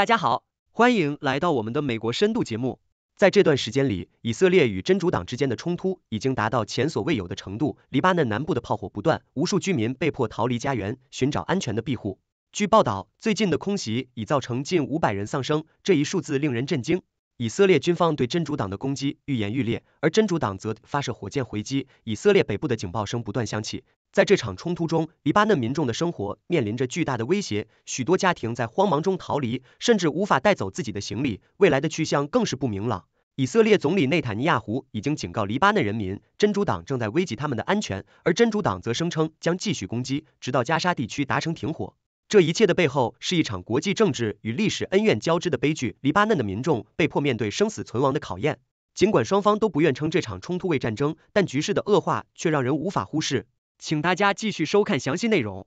大家好，欢迎来到我们的美国深度节目。在这段时间里，以色列与真主党之间的冲突已经达到前所未有的程度，黎巴嫩南部的炮火不断，无数居民被迫逃离家园，寻找安全的庇护。据报道，最近的空袭已造成近五百人丧生，这一数字令人震惊。以色列军方对真主党的攻击愈演愈烈，而真主党则发射火箭回击。以色列北部的警报声不断响起。在这场冲突中，黎巴嫩民众的生活面临着巨大的威胁，许多家庭在慌忙中逃离，甚至无法带走自己的行李，未来的去向更是不明朗。以色列总理内塔尼亚胡已经警告黎巴嫩人民，真主党正在危及他们的安全，而真主党则声称将继续攻击，直到加沙地区达成停火。这一切的背后是一场国际政治与历史恩怨交织的悲剧。黎巴嫩的民众被迫面对生死存亡的考验。尽管双方都不愿称这场冲突为战争，但局势的恶化却让人无法忽视。请大家继续收看详细内容。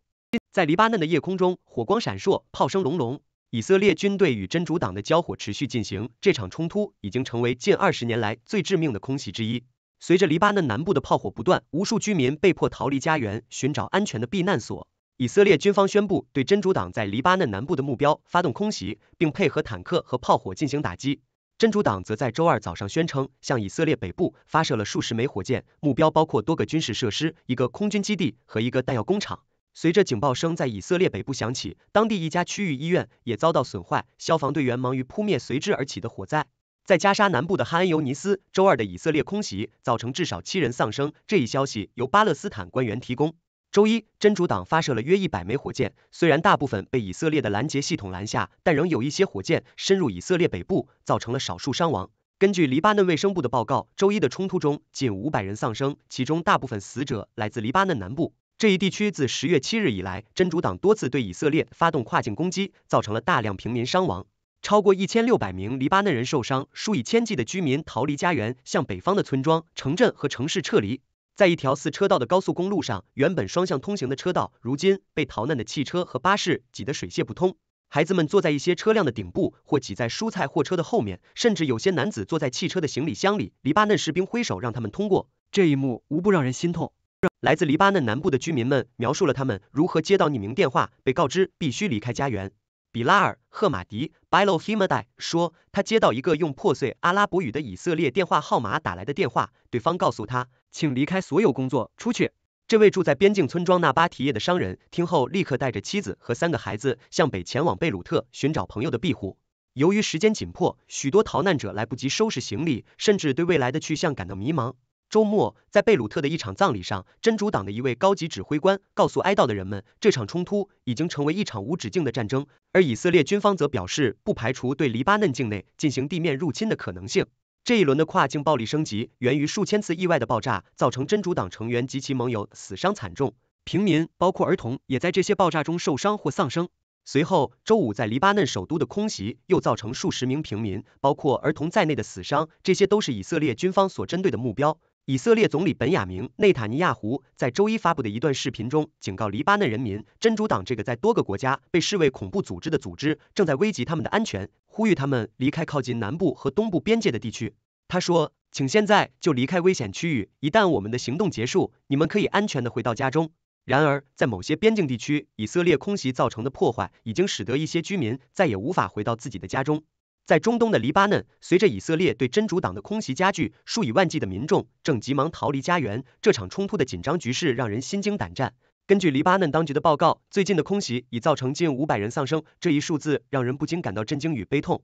在黎巴嫩的夜空中，火光闪烁，炮声隆隆。以色列军队与真主党的交火持续进行，这场冲突已经成为近二十年来最致命的空袭之一。随着黎巴嫩南部的炮火不断，无数居民被迫逃离家园，寻找安全的避难所。以色列军方宣布对真主党在黎巴嫩南部的目标发动空袭，并配合坦克和炮火进行打击。真主党则在周二早上宣称，向以色列北部发射了数十枚火箭，目标包括多个军事设施、一个空军基地和一个弹药工厂。随着警报声在以色列北部响起，当地一家区域医院也遭到损坏，消防队员忙于扑灭随之而起的火灾。在加沙南部的哈恩尤尼斯，周二的以色列空袭造成至少七人丧生，这一消息由巴勒斯坦官员提供。周一，真主党发射了约一百枚火箭，虽然大部分被以色列的拦截系统拦下，但仍有一些火箭深入以色列北部，造成了少数伤亡。根据黎巴嫩卫生部的报告，周一的冲突中近五百人丧生，其中大部分死者来自黎巴嫩南部这一地区。自十月七日以来，真主党多次对以色列发动跨境攻击，造成了大量平民伤亡，超过一千六百名黎巴嫩人受伤，数以千计的居民逃离家园，向北方的村庄、城镇和城市撤离。在一条四车道的高速公路上，原本双向通行的车道，如今被逃难的汽车和巴士挤得水泄不通。孩子们坐在一些车辆的顶部，或挤在蔬菜货车的后面，甚至有些男子坐在汽车的行李箱里。黎巴嫩士兵挥手让他们通过，这一幕无不让人心痛。来自黎巴嫩南部的居民们描述了他们如何接到匿名电话，被告知必须离开家园。比拉尔·赫马迪 （Bilo Himadai） 说，他接到一个用破碎阿拉伯语的以色列电话号码打来的电话，对方告诉他，请离开所有工作，出去。这位住在边境村庄纳巴提耶的商人听后，立刻带着妻子和三个孩子向北前往贝鲁特寻找朋友的庇护。由于时间紧迫，许多逃难者来不及收拾行李，甚至对未来的去向感到迷茫。周末，在贝鲁特的一场葬礼上，真主党的一位高级指挥官告诉哀悼的人们，这场冲突已经成为一场无止境的战争。而以色列军方则表示，不排除对黎巴嫩境内进行地面入侵的可能性。这一轮的跨境暴力升级源于数千次意外的爆炸，造成真主党成员及其盟友死伤惨重，平民包括儿童也在这些爆炸中受伤或丧生。随后，周五在黎巴嫩首都的空袭又造成数十名平民，包括儿童在内的死伤，这些都是以色列军方所针对的目标。以色列总理本雅明·内塔尼亚胡在周一发布的一段视频中，警告黎巴嫩人民，真主党这个在多个国家被视为恐怖组织的组织，正在危及他们的安全，呼吁他们离开靠近南部和东部边界的地区。他说：“请现在就离开危险区域，一旦我们的行动结束，你们可以安全的回到家中。”然而，在某些边境地区，以色列空袭造成的破坏已经使得一些居民再也无法回到自己的家中。在中东的黎巴嫩，随着以色列对真主党的空袭加剧，数以万计的民众正急忙逃离家园。这场冲突的紧张局势让人心惊胆战。根据黎巴嫩当局的报告，最近的空袭已造成近五百人丧生，这一数字让人不禁感到震惊与悲痛。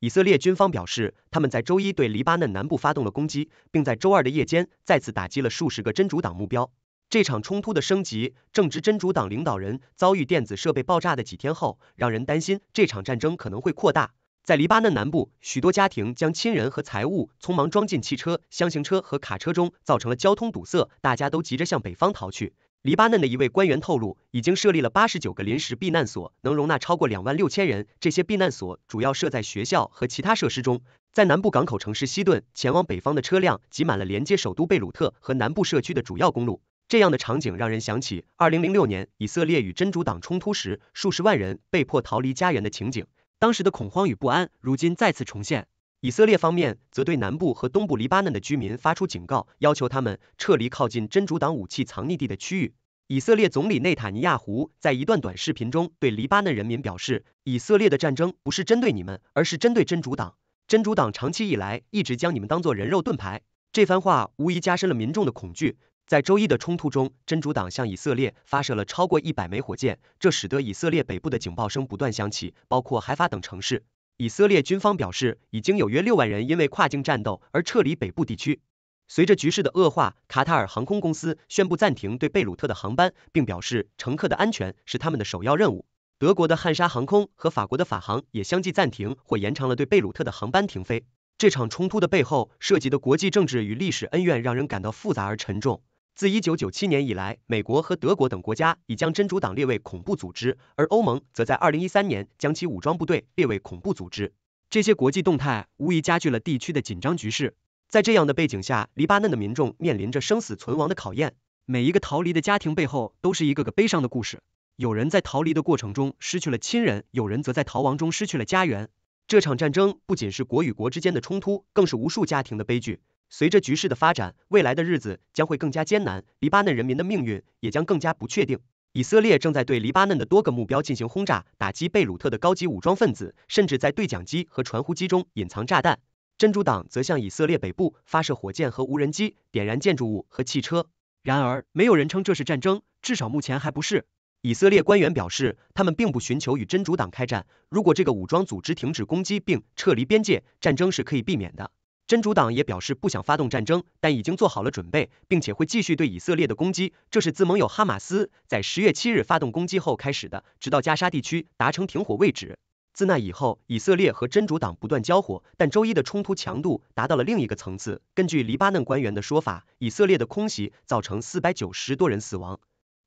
以色列军方表示，他们在周一对黎巴嫩南部发动了攻击，并在周二的夜间再次打击了数十个真主党目标。这场冲突的升级正值真主党领导人遭遇电子设备爆炸的几天后，让人担心这场战争可能会扩大。在黎巴嫩南部，许多家庭将亲人和财物匆忙装进汽车、箱型车和卡车中，造成了交通堵塞，大家都急着向北方逃去。黎巴嫩的一位官员透露，已经设立了八十九个临时避难所，能容纳超过两万六千人。这些避难所主要设在学校和其他设施中。在南部港口城市西顿，前往北方的车辆挤满了连接首都贝鲁特和南部社区的主要公路。这样的场景让人想起二零零六年以色列与真主党冲突时，数十万人被迫逃离家园的情景。当时的恐慌与不安，如今再次重现。以色列方面则对南部和东部黎巴嫩的居民发出警告，要求他们撤离靠近真主党武器藏匿地的区域。以色列总理内塔尼亚胡在一段短视频中对黎巴嫩人民表示，以色列的战争不是针对你们，而是针对真主党。真主党长期以来一直将你们当作人肉盾牌。这番话无疑加深了民众的恐惧。在周一的冲突中，真主党向以色列发射了超过一百枚火箭，这使得以色列北部的警报声不断响起，包括海法等城市。以色列军方表示，已经有约六万人因为跨境战斗而撤离北部地区。随着局势的恶化，卡塔尔航空公司宣布暂停对贝鲁特的航班，并表示乘客的安全是他们的首要任务。德国的汉莎航空和法国的法航也相继暂停或延长了对贝鲁特的航班停飞。这场冲突的背后涉及的国际政治与历史恩怨让人感到复杂而沉重。自1997年以来，美国和德国等国家已将真主党列为恐怖组织，而欧盟则在2013年将其武装部队列为恐怖组织。这些国际动态无疑加剧了地区的紧张局势。在这样的背景下，黎巴嫩的民众面临着生死存亡的考验。每一个逃离的家庭背后都是一个个悲伤的故事。有人在逃离的过程中失去了亲人，有人则在逃亡中失去了家园。这场战争不仅是国与国之间的冲突，更是无数家庭的悲剧。随着局势的发展，未来的日子将会更加艰难，黎巴嫩人民的命运也将更加不确定。以色列正在对黎巴嫩的多个目标进行轰炸，打击贝鲁特的高级武装分子，甚至在对讲机和传呼机中隐藏炸弹。真主党则向以色列北部发射火箭和无人机，点燃建筑物和汽车。然而，没有人称这是战争，至少目前还不是。以色列官员表示，他们并不寻求与真主党开战。如果这个武装组织停止攻击并撤离边界，战争是可以避免的。真主党也表示不想发动战争，但已经做好了准备，并且会继续对以色列的攻击。这是自盟友哈马斯在十月七日发动攻击后开始的，直到加沙地区达成停火为止。自那以后，以色列和真主党不断交火，但周一的冲突强度达到了另一个层次。根据黎巴嫩官员的说法，以色列的空袭造成四百九十多人死亡，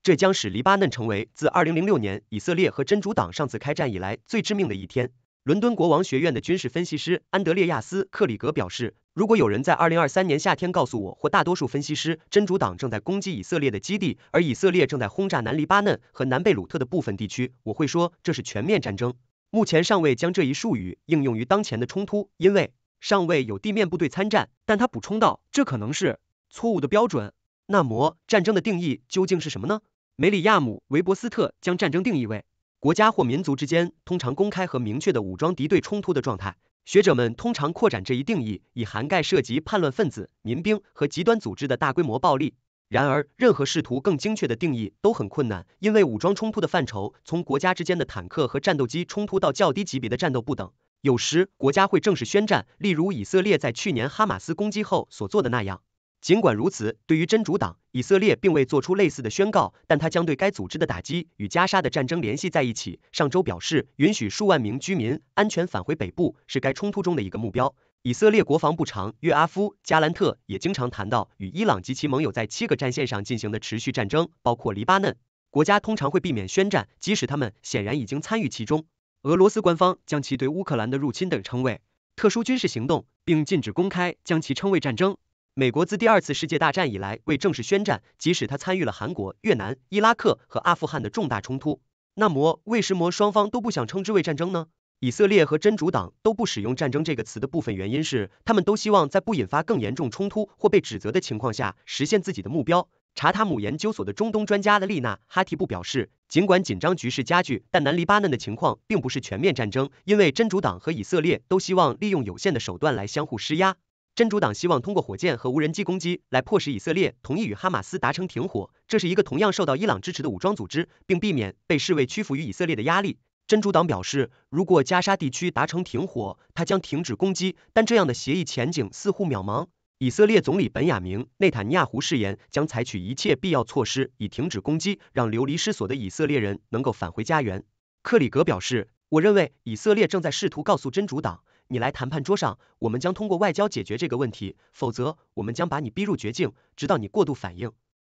这将使黎巴嫩成为自二零零六年以色列和真主党上次开战以来最致命的一天。伦敦国王学院的军事分析师安德烈亚斯·克里格表示，如果有人在二零二三年夏天告诉我，或大多数分析师，真主党正在攻击以色列的基地，而以色列正在轰炸南黎巴嫩和南贝鲁特的部分地区，我会说这是全面战争。目前尚未将这一术语应用于当前的冲突，因为尚未有地面部队参战。但他补充道，这可能是错误的标准。那么，战争的定义究竟是什么呢？梅里亚姆·韦伯斯特将战争定义为国家或民族之间通常公开和明确的武装敌对冲突的状态。学者们通常扩展这一定义，以涵盖涉及叛乱分子、民兵和极端组织的大规模暴力。然而，任何试图更精确的定义都很困难，因为武装冲突的范畴从国家之间的坦克和战斗机冲突到较低级别的战斗不等。有时，国家会正式宣战，例如以色列在去年哈马斯攻击后所做的那样。尽管如此，对于真主党，以色列并未做出类似的宣告，但他将对该组织的打击与加沙的战争联系在一起。上周表示，允许数万名居民安全返回北部是该冲突中的一个目标。以色列国防部长约阿夫·加兰特也经常谈到与伊朗及其盟友在七个战线上进行的持续战争，包括黎巴嫩。国家通常会避免宣战，即使他们显然已经参与其中。俄罗斯官方将其对乌克兰的入侵等称为特殊军事行动，并禁止公开将其称为战争。美国自第二次世界大战以来未正式宣战，即使他参与了韩国、越南、伊拉克和阿富汗的重大冲突。那么，为什么双方都不想称之为战争呢？以色列和真主党都不使用“战争”这个词的部分原因是，他们都希望在不引发更严重冲突或被指责的情况下实现自己的目标。查塔姆研究所的中东专家的丽娜·哈提布表示，尽管紧张局势加剧，但南黎巴嫩的情况并不是全面战争，因为真主党和以色列都希望利用有限的手段来相互施压。真主党希望通过火箭和无人机攻击来迫使以色列同意与哈马斯达成停火，这是一个同样受到伊朗支持的武装组织，并避免被视为屈服于以色列的压力。真主党表示，如果加沙地区达成停火，他将停止攻击，但这样的协议前景似乎渺茫。以色列总理本雅明·内塔尼亚胡誓言将采取一切必要措施以停止攻击，让流离失所的以色列人能够返回家园。克里格表示，我认为以色列正在试图告诉真主党，你来谈判桌上，我们将通过外交解决这个问题，否则我们将把你逼入绝境，直到你过度反应。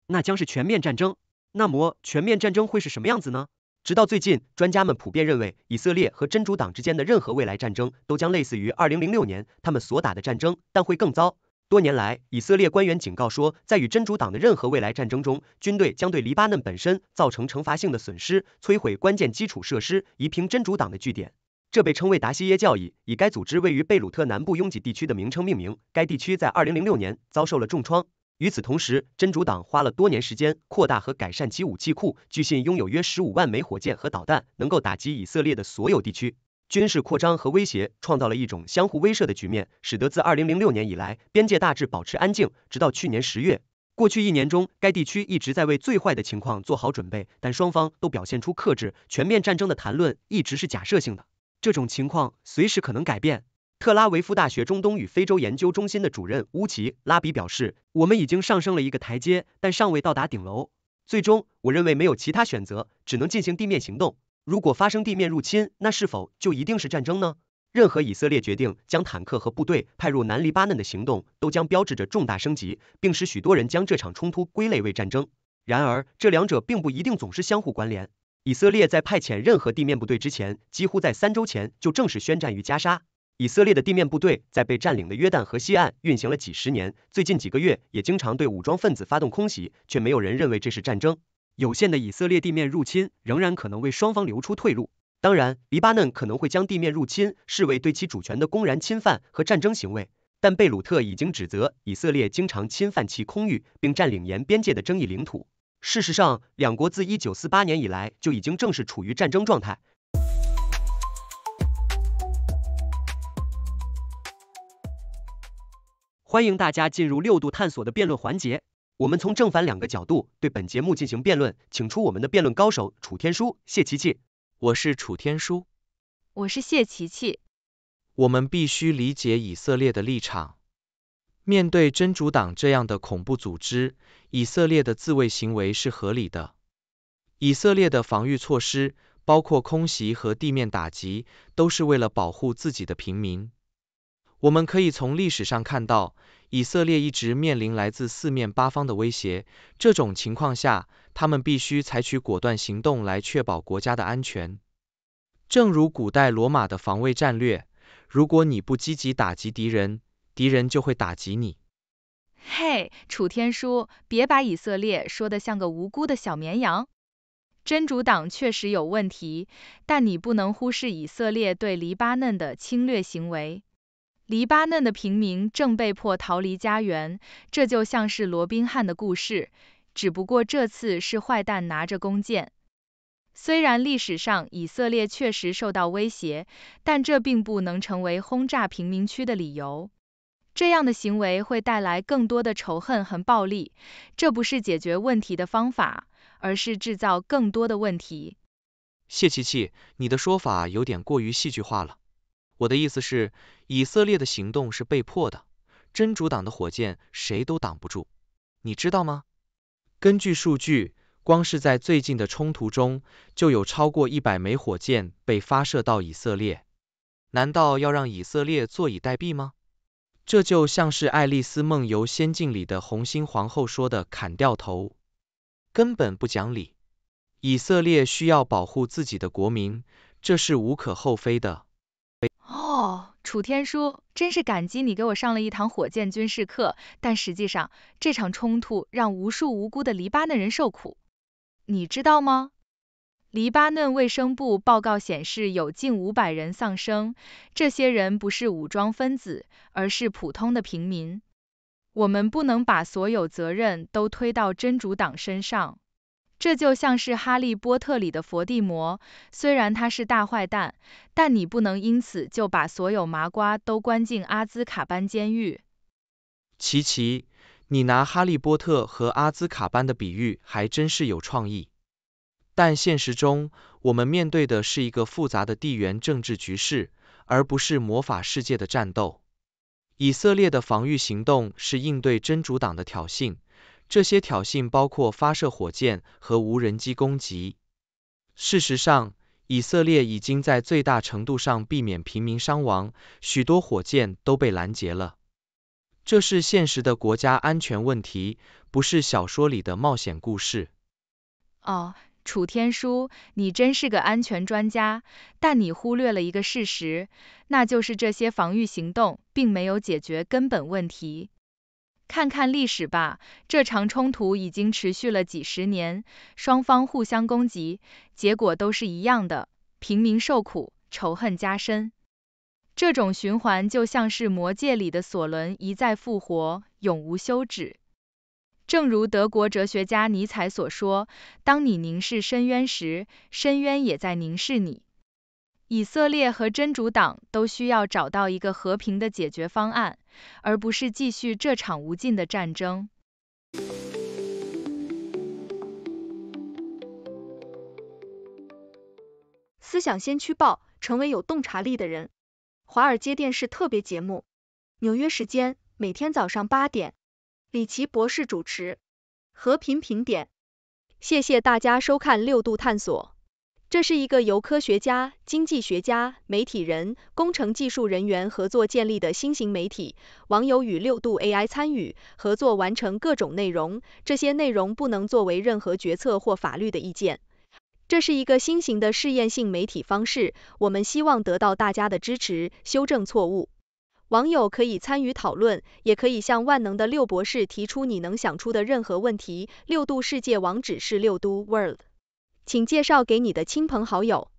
那将是全面战争。那么，全面战争会是什么样子呢？直到最近，专家们普遍认为，以色列和真主党之间的任何未来战争都将类似于2006年他们所打的战争，但会更糟。多年来，以色列官员警告说，在与真主党的任何未来战争中，军队将对黎巴嫩本身造成惩罚性的损失，摧毁关键基础设施，夷平真主党的据点。这被称为达西耶教义，以该组织位于贝鲁特南部拥挤地区的名称命名。该地区在2006年遭受了重创。与此同时，真主党花了多年时间扩大和改善其武器库，据信拥有约十五万枚火箭和导弹，能够打击以色列的所有地区。军事扩张和威胁创造了一种相互威慑的局面，使得自二零零六年以来，边界大致保持安静，直到去年十月。过去一年中，该地区一直在为最坏的情况做好准备，但双方都表现出克制。全面战争的谈论一直是假设性的，这种情况随时可能改变。特拉维夫大学中东与非洲研究中心的主任乌奇拉比表示：“我们已经上升了一个台阶，但尚未到达顶楼。最终，我认为没有其他选择，只能进行地面行动。如果发生地面入侵，那是否就一定是战争呢？任何以色列决定将坦克和部队派入南黎巴嫩的行动，都将标志着重大升级，并使许多人将这场冲突归类为战争。然而，这两者并不一定总是相互关联。以色列在派遣任何地面部队之前，几乎在三周前就正式宣战于加沙。”以色列的地面部队在被占领的约旦河西岸运行了几十年，最近几个月也经常对武装分子发动空袭，却没有人认为这是战争。有限的以色列地面入侵仍然可能为双方留出退路。当然，黎巴嫩可能会将地面入侵视为对其主权的公然侵犯和战争行为，但贝鲁特已经指责以色列经常侵犯其空域并占领沿边界的争议领土。事实上，两国自一九四八年以来就已经正式处于战争状态。欢迎大家进入六度探索的辩论环节，我们从正反两个角度对本节目进行辩论，请出我们的辩论高手楚天舒、谢琪琪。我是楚天舒，我是谢琪琪。我们必须理解以色列的立场。面对真主党这样的恐怖组织，以色列的自卫行为是合理的。以色列的防御措施，包括空袭和地面打击，都是为了保护自己的平民。我们可以从历史上看到，以色列一直面临来自四面八方的威胁。这种情况下，他们必须采取果断行动来确保国家的安全。正如古代罗马的防卫战略，如果你不积极打击敌人，敌人就会打击你。嘿，楚天舒，别把以色列说的像个无辜的小绵羊。真主党确实有问题，但你不能忽视以色列对黎巴嫩的侵略行为。黎巴嫩的平民正被迫逃离家园，这就像是罗宾汉的故事，只不过这次是坏蛋拿着弓箭。虽然历史上以色列确实受到威胁，但这并不能成为轰炸平民区的理由。这样的行为会带来更多的仇恨和暴力，这不是解决问题的方法，而是制造更多的问题。谢琪琪，你的说法有点过于戏剧化了。我的意思是，以色列的行动是被迫的，真主党的火箭谁都挡不住，你知道吗？根据数据，光是在最近的冲突中，就有超过一百枚火箭被发射到以色列。难道要让以色列坐以待毙吗？这就像是《爱丽丝梦游仙境》里的红心皇后说的“砍掉头”，根本不讲理。以色列需要保护自己的国民，这是无可厚非的。哦，楚天舒，真是感激你给我上了一堂火箭军事课。但实际上，这场冲突让无数无辜的黎巴嫩人受苦，你知道吗？黎巴嫩卫生部报告显示，有近五百人丧生，这些人不是武装分子，而是普通的平民。我们不能把所有责任都推到真主党身上。这就像是《哈利波特》里的伏地魔，虽然他是大坏蛋，但你不能因此就把所有麻瓜都关进阿兹卡班监狱。琪琪，你拿哈利波特和阿兹卡班的比喻还真是有创意。但现实中，我们面对的是一个复杂的地缘政治局势，而不是魔法世界的战斗。以色列的防御行动是应对真主党的挑衅。这些挑衅包括发射火箭和无人机攻击。事实上，以色列已经在最大程度上避免平民伤亡，许多火箭都被拦截了。这是现实的国家安全问题，不是小说里的冒险故事。哦，楚天舒，你真是个安全专家，但你忽略了一个事实，那就是这些防御行动并没有解决根本问题。看看历史吧，这场冲突已经持续了几十年，双方互相攻击，结果都是一样的，平民受苦，仇恨加深。这种循环就像是魔戒里的索伦一再复活，永无休止。正如德国哲学家尼采所说，当你凝视深渊时，深渊也在凝视你。以色列和真主党都需要找到一个和平的解决方案，而不是继续这场无尽的战争。思想先驱报，成为有洞察力的人。华尔街电视特别节目，纽约时间每天早上八点。李奇博士主持和平评点，谢谢大家收看六度探索。这是一个由科学家、经济学家、媒体人、工程技术人员合作建立的新型媒体。网友与六度 AI 参与合作完成各种内容，这些内容不能作为任何决策或法律的意见。这是一个新型的试验性媒体方式，我们希望得到大家的支持，修正错误。网友可以参与讨论，也可以向万能的六博士提出你能想出的任何问题。六度世界网址是六度 world，请介绍给你的亲朋好友。